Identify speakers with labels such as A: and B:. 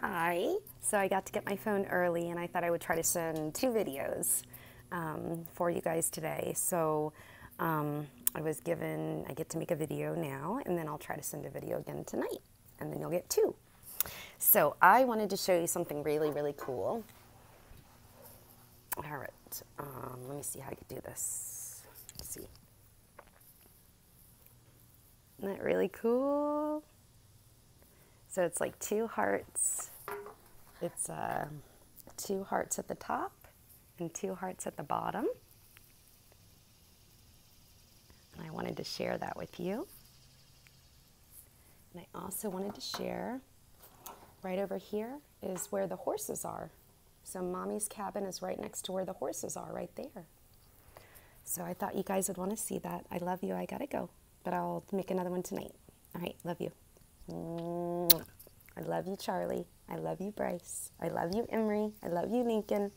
A: Hi. So I got to get my phone early and I thought I would try to send two videos um, for you guys today. So um, I was given, I get to make a video now and then I'll try to send a video again tonight and then you'll get two. So I wanted to show you something really, really cool. All right, um, let me see how I could do this. Let's see. Isn't that really cool? So it's like two hearts. It's uh, two hearts at the top and two hearts at the bottom. And I wanted to share that with you. And I also wanted to share right over here is where the horses are. So mommy's cabin is right next to where the horses are, right there. So I thought you guys would want to see that. I love you. I got to go. But I'll make another one tonight. All right. Love you. I love you, Charlie. I love you, Bryce. I love you, Emery. I love you, Lincoln.